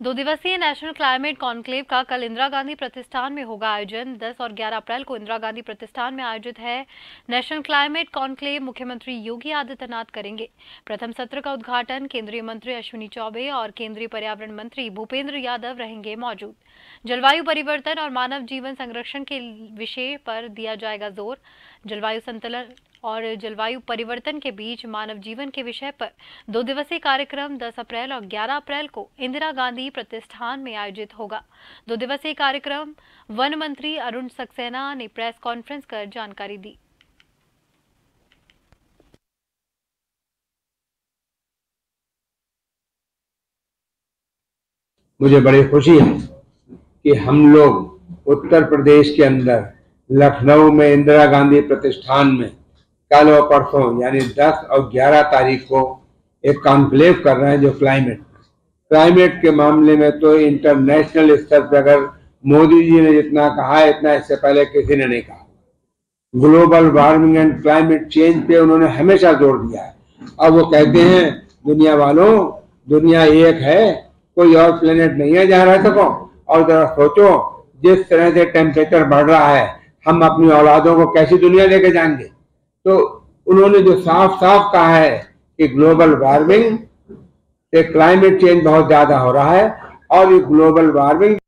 दो दिवसीय national climate conclave का कल इंदिरा गांधी प्रतिष्ठान में होगा आयोजन। 10 और 11 अप्रैल को इंदिरा गांधी प्रतिष्ठान में आयोजित है। नेशनल क्लाइमेट कॉन्क्लेव मुख्यमंत्री योगी आदित्यनाथ करेंगे। प्रथम सत्र का उद्घाटन केंद्रीय मंत्री अश्विनी चौबे और केंद्रीय पर्यावरण मंत्री भूपेंद्र यादव रहेंगे मौजूद। जलवायु परिवर्तन और मानव जीवन संरक्षण के विषय पर दिया जाएगा ज़ोर। जलवायु संतुलन और जलवायु परिवर्तन के बीच मानव जीवन के विषय पर दो दिवसीय कार्यक्रम 10 अप्रैल और 11 अप्रैल को इंदिरा गांधी प्रतिष्ठान में आयोजित होगा। दो दिवसीय कार्यक्रम, वन मंत्री अरुण सक्सेना ने प्रेस कॉन्फ्रेंस कर जानकारी दी। मुझे बड़ी खुशी है कि हम लोग उत्तर प्रदेश के अंदर लखनऊ में इंदिरा गांधी प्रतिष्ठान में कल और परसों, यानी 10 और 11 तारीख को एक कॉन्क्लेव कर रहे हैं जो क्लाइमेट क्लाइमेट के मामले में तो इंटरनेशनल स्तर पर अगर मोदी जी ने जितना कहा है इतना इससे पहले किसी ने नहीं कहा। Global warming and climate change पे उन्होंने हमेशा ज़ोर दिया है। अब वो कहते हैं, दुनिया वालों, दुनिया एक है, कोई और प्लेनेट नहीं है जहाँ रह सको। और जरा सोचो, जिस तरह से टेम्परेचर बढ़ रहा है, हम अपनी औलादों को कैसी दुनिया लेके जाएँगे? तो उन्होंने जो साफ़ साफ़ कहा है कि ग्लोबल वार्मिंग से क्लाइमेट चेंज बहुत ज़्यादा हो रहा है और ये ग्लोबल वार्मिंग